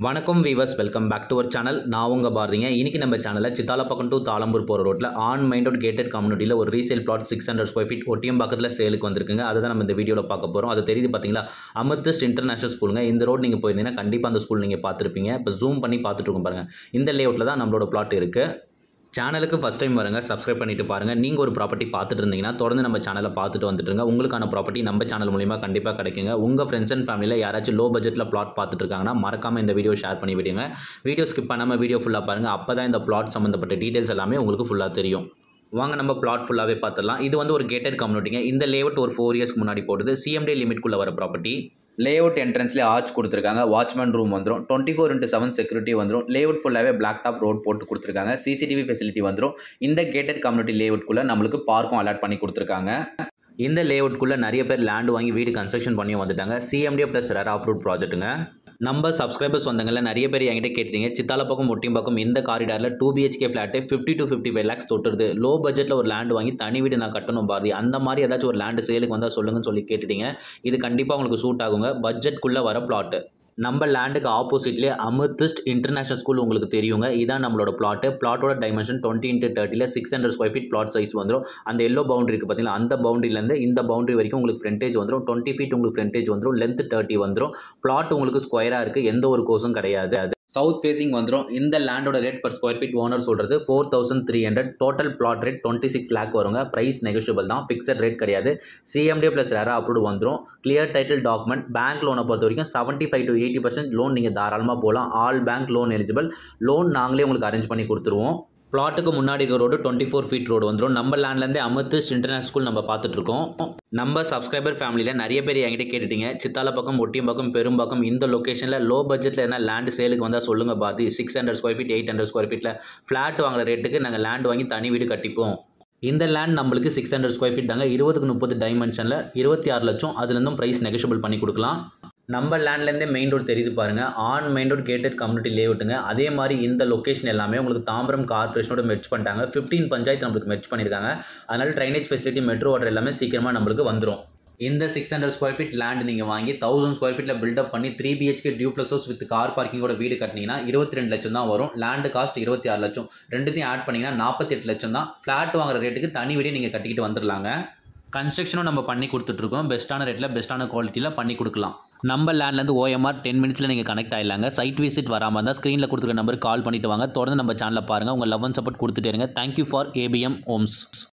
வணக்கம் viewers welcome back to our channel நான் உங்கள் பாருங்க இன்றைக்கி நம்ம சேனலில் சித்தாலப்பக்கம் டு தாளம்பூர் போகிற ரோட்டில் ஆன் மைண்ட் அவுட் கேட்டட் கம்யூனிட்டியில் ஒரு resale flat six hundred square feet ஒட்டியம் பக்கத்தில் சேலுக்கு வந்திருக்குங்க. அதை தான் நம்ம இந்த வீடியோவில் பார்க்க போகிறோம் அது தெரியுது பார்த்தீங்களா அமிர்தஸ்ட் இன்டர்நேஷனல் ஸ்கூலுங்க இந்த ரோடு நீங்கள் போயிருந்தீங்கன்னா கண்டிப்பாக அந்த ஸ்கூல் நீங்கள் பார்த்துருப்பீங்க. இப்போ ஜூம் பண்ணி பார்த்துட்டு இருக்கோம் பாருங்கள் இந்த லேஅவுட்டில் தான் நம்மளோட பிளாட் இருக்குது சேனலுக்கு ஃபஸ்ட் டைம் வருங்க. சப்ஸ்கிரைப் பண்ணிட்டு பாருங்கள் நீங்கள் ஒரு ப்ராப்பர்ட்டி பார்த்துட்டு இருந்தீங்கன்னா தொடர்ந்து நம்ம சேனலை பார்த்துட்டு வந்துட்டுருங்க உங்களுக்கான ப்ராப்பர்ட்டி நம்ம சேனல் மூலிமா கண்டிப்பாக கிடைக்குங்க. உங்கள் ஃப்ரெண்ட்ஸ் அண்ட் ஃபேமிலியில் யாராச்சும் லோ பட்ஜெட்டில் பிளாட் பார்த்துட்டு இருக்காங்கன்னா மறக்காமல் இந்த வீடியோ ஷேர் பண்ணி விடுங்க. வீடியோ ஸ்கிப் பண்ணாமல் வீடியோ ஃபுல்லாக பாருங்கள் அப்போ தான் இந்த பிளாட் சம்மந்தப்பட்ட டீட்டெயில்ஸ் எல்லாமே உங்களுக்கு ஃபுல்லாக தெரியும். வாங்க நம்ம பிளாட் ஃபுல்லாகவே பார்த்துடலாம். இது வந்து ஒரு கேட்டட் கம்யூனிட்டிங்க இந்த லேஅவுட் ஒரு ஃபோர் இயர்ஸ்க்கு முன்னாடி போடுது. சிஎம்டி லிமிட்குள்ளே வர ப்ராப்பர்ட்டி லேஅவுட் என்ட்ரன்ஸ்லேயே ஆர்ச் கொடுத்துருக்காங்க. வாட்ச்மேன் ரூம் வந்துடும் twenty four into seven security வந்துடும் லேஅவுட் ஃபுல்லாகவே பிளாக் டாப் ரோட் போட்டு கொடுத்துருக்காங்க சிசிடிவி ஃபெசிலிட்டி வந்துடும் இந்த கேட்டட் கம்யூனிட்டி லேஅவுட்குள்ளே நம்மளுக்கு பார்க்கும் அலாட் பண்ணி கொடுத்துருக்காங்க. இந்த லேஅவுட்குள்ளே நிறைய பேர் லேண்ட் வாங்கி வீடு கன்ஸ்ட்ரக்ஷன் பண்ணி வந்துட்டாங்க. சிஎம்டிஏ ப்ளஸ் ரெரா அப்ரூவ் ப்ராஜெக்ட்டுங்க நம்ம சப்ஸ்கிரைபர்ஸ் வந்தவங்கள நிறைய பேர் என்கிட்ட கேட்டீங்க. சித்தால பக்கம் ஒட்டியும் பக்கம் இந்த காரிடாரில் two BHK flat fifty to fifty five lakhs தொட்டுருது low பட்ஜெட்டில் ஒரு லேண்ட் வாங்கி தனி வீடு நான் கட்டணும் பாதி அந்த மாதிரி ஏதாச்சும் ஒரு லேண்டு சேலுக்கு வந்தால் சொல்லுங்கன்னு சொல்லி கேட்டுட்டீங்க. இது கண்டிப்பாக உங்களுக்கு சூட் ஆகுங்க. பட்ஜெட்குள்ளே வர பிளாட்டு நம்ம லேண்டுக்கு ஆப்போசிட்லேயே அமிர்திஸ்ட் இன்டர்நேஷனல் ஸ்கூல் உங்களுக்கு தெரியுங்க. இதான் நம்மளோட பிளாட்டு பிளாட்டோட dimension twenty into தேர்ட்டியில் six hundred square feet plot size வந்துடும் அந்த எல்லோ பவுண்டரி இருக்குது அந்த பவுண்டரியிலேருந்து இந்த பவுண்டரி வரைக்கும் உங்களுக்கு ஃப்ரண்டேஜ் வந்துடும் டுவெண்ட்டி ஃபீட் உங்களுக்கு ஃப்ரண்டேஜ் வந்துடும் லென்த் தேர்ட்டி வந்துடும் பிளாட் உங்களுக்கு ஸ்கொயராக இருக்குது எந்த ஒரு கோர்ஸும் கிடையாது. அது சவுத் ஃபேஸிங் வந்துடும் இந்த லேண்டோட rate per square feet owner சொல்கிறது four thousand three hundred total plot rate twenty six lakh வருங்க. ப்ரைஸ் நெகோஷியபிள் தான். ஃபிக்ஸட் ரேட் கிடையாது. சிஎம்டி ப்ளஸ் ரேரா அப்ரூவ் வந்துடும் கிளியர் டைட்டில் டாக்குமெண்ட் பேங்க் லோனை பொறுத்த வரைக்கும் seventy five to eighty percent loan நீங்கள் தாராளமாக போகலாம் all bank loan eligible loan நாங்களே உங்களுக்கு அரேஞ்ச் பண்ணி கொடுத்துருவோம். பிளாட்டுக்கு முன்னாடி இருக்க road twenty four feet road வந்துடும் நம்ம லேண்ட்லேருந்தே அமிர்திஸ்ட் இன்டர்நேஷனல் ஸ்கூல் நம்ம பார்த்துட்ருக்கோம் நம்ம சப்ஸ்கிரைபர் ஃபேமிலியில் நிறைய பேர் என்கிட்ட கேட்டுட்டீங்க. சித்தால பக்கம் ஒட்டியம் பக்கம் பெரும்பாக்கம் இந்த லொக்கேஷனில் லோ பட்ஜெட்டில் என்ன லேண்டு சேலுக்கு வந்தால் சொல்லுங்கள் பாதி six hundred square feet eight hundred square ஃபீட்டில் ஃப்ளாட் வாங்குற ரேட்டுக்கு நாங்கள் லேண்ட் வாங்கி தனி வீடு கட்டிப்போம். இந்த லேண்ட் நம்மளுக்கு சிக்ஸ் ஹண்ட்ரட் ஸ்கொயர் ஃபீட் தாங்க. இருபதுக்கு முப்பது டைமென்ஷனில் இருபத்தி ஆறு லட்சம் அதுலேருந்தும் ப்ரைஸ் நெகோஷியபிள் பண்ணி கொடுக்கலாம். நம்ம லேண்ட்லேருந்தே மெயின் ரோடு தெரியுது பாருங்கள் on main road gated community லேவுட்டுங்க அதே மாதிரி இந்த லொக்கேஷன் எல்லாமே உங்களுக்கு தாம்பரம் கார்பரேஷனோட மெர்ச் பண்ணிட்டாங்க. ஃபிஃப்டீன் பஞ்சாயத்து நம்மளுக்கு மெர்ச் பண்ணியிருக்காங்க. அதனால் ட்ரைனேஜ் ஃபெசிலிட்டி மெட்ரோ வாட்டர் எல்லாமே சீக்கிரமாக நம்மளுக்கு வந்துடும் இந்த six hundred square feet land நீங்கள் வாங்கி தௌசண்ட் ஸ்கொயர் ஃபீட்டில் பில்டப் பண்ணி three BHK duplex house with car பார்க்கிங்கோட வீடு கட்டினீங்கன்னா இருபத்தி ரெண்டு லட்சம் தான் வரும். லேண்டு காஸ்ட் இருபத்தி ஆறு லட்சம். ரெண்டுத்தையும் ஆட் பண்ணிங்கன்னா நாற்பத்தி எட்டு லட்சம் தான். ஃப்ளாட் வாங்குற ரேட்டுக்கு தனி வீடே நீங்கள் கட்டிக்கிட்டு வந்துடலாங்க கன்ஸ்ட்ரக்ஷனும் நம்ம பண்ணி கொடுத்துட்ருக்கோம் பெஸ்ட்டான ரேட்டில் பெஸ்ட்டான குவாலிட்டியில் பண்ணி கொடுக்கலாம். நம்ம லேண்ட்லேருந்து ஓஎம்ஆர் டென் மினிட்ஸில் நீங்கள் கனெக்ட் ஆகிடலாங்க சைட் விசிட் வராமல் இருந்தால் ஸ்க்ரீனில் கொடுத்துருக்க நம்பருக்கு கால் பண்ணிவிட்டு வாங்க. தொடர்ந்து நம்ம சேனலில் பாருங்கள் உங்கள் லவ் அண்ட் சப்போர்ட் கொடுத்துட்டே இருங்க. Thank you for APM ohms